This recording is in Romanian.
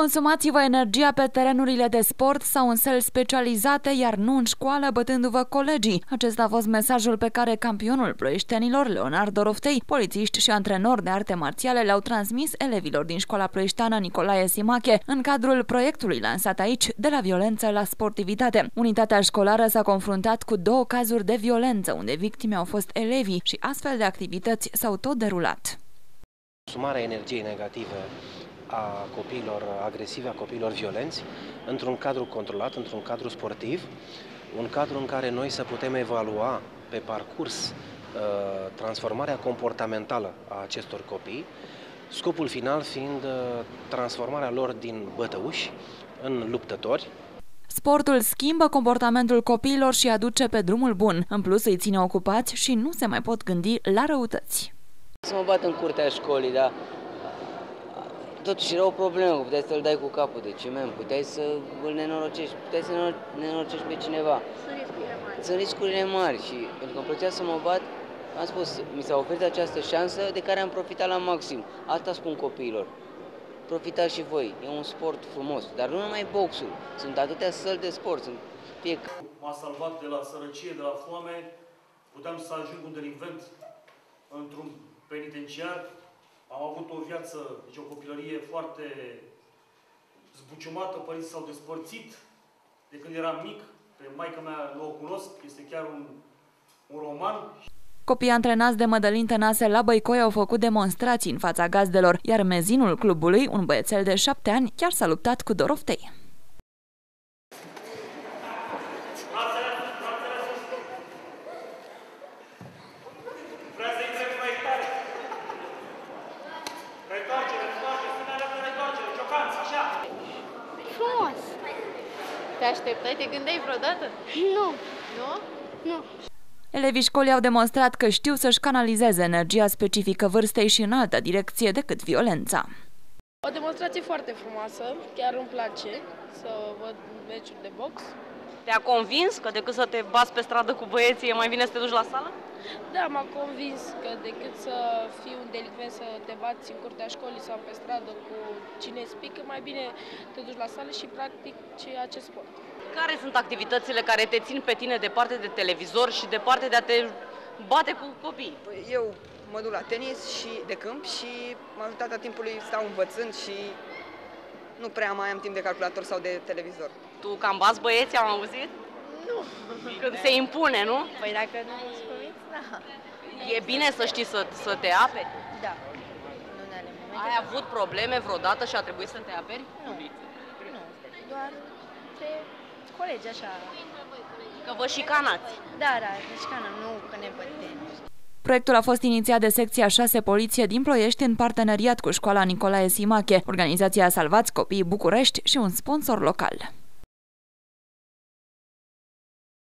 Consumați-vă energia pe terenurile de sport sau în săli specializate, iar nu în școală, bătându-vă colegii. Acesta a fost mesajul pe care campionul ploieștenilor, Leonardo Roftei, polițiști și antrenori de arte marțiale le-au transmis elevilor din școala ploieșteană Nicolae Simache în cadrul proiectului lansat aici de la violență la sportivitate. Unitatea școlară s-a confruntat cu două cazuri de violență, unde victime au fost elevii și astfel de activități s-au tot derulat. Sumarea energiei negative a copiilor agresivi, a copiilor violenți, într-un cadru controlat, într-un cadru sportiv, un cadru în care noi să putem evalua pe parcurs uh, transformarea comportamentală a acestor copii, scopul final fiind uh, transformarea lor din bătăuși în luptători, Sportul schimbă comportamentul copiilor și aduce pe drumul bun. În plus, îi ține ocupați și nu se mai pot gândi la răutăți. Să mă bat în curtea școlii, dar totuși era o problemă, puteai să-l dai cu capul de ciment, puteai să îl nenorocești, puteai să nenorocești pe cineva. Sunt riscurile mari. Sunt riscurile mari și pentru că îmi plăcea să mă bat, am spus, mi s-a oferit această șansă de care am profitat la maxim. Asta spun copiilor. Profitați și voi, e un sport frumos, dar nu numai boxul, sunt atâtea săli de sport, sunt fie... M-a salvat de la sărăcie, de la foame, puteam să ajung un delinvent într-un penitenciar, am avut o viață, deci o copilărie foarte zbuciumată, părinții s-au despărțit de când eram mic, pe maica mea nu o cunosc, este chiar un, un roman. Copiii antrenați de Mădălin Tănase la Băicoi au făcut demonstrații în fața gazdelor, iar mezinul clubului, un băiețel de șapte ani, chiar s-a luptat cu Doroftei. Te așteptai? Te gândeai vreodată? Nu, Nu? nu. Elevii școlii au demonstrat că știu să-și canalizeze energia specifică vârstei și în altă direcție decât violența. O demonstrație foarte frumoasă, chiar îmi place să văd meciuri de box. Te-a convins că decât să te bați pe stradă cu băieții, e mai bine să te duci la sală? Da, m-a convins că decât să fii un delicvent să te bați în curtea școlii sau pe stradă cu cine spică, mai bine te duci la sală și practici acest sport. Care sunt activitățile care te țin pe tine departe de televizor și departe de a te bate cu copii? Păi eu mă duc la tenis și de câmp și majoritatea timpului stau învățând și nu prea mai am timp de calculator sau de televizor. Tu cam bați băieți, am auzit? Nu. Când se impune, nu? Păi dacă nu îți convinți, da. E bine să știi să, să te aperi? Da. Nu în ale momente. Ai avut probleme vreodată și a trebuit să te aperi? Nu. Nu. Doar pe colegi, așa. Că vă șicanați. Da, da, deci ca nu că ne bătem. Proiectul a fost inițiat de secția 6 Poliție din Ploiești în parteneriat cu școala Nicolae Simache. Organizația a salvat copiii București și un sponsor local.